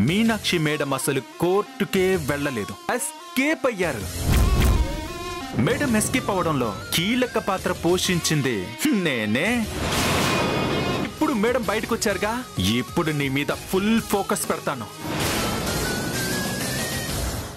Meenakshi madam అసలు కోర్టుకే వెళ్ళలేదు. Escape అయ్యారు. మేడం ఎస్కేప్ అవడంలో కీలక పాత్ర పోషించింది నేనే. ఇప్పుడు మేడం బయటకు వచ్చారుగా ఇప్పుడు నీ మీద ఫుల్ ఫోకస్ పెడతాను.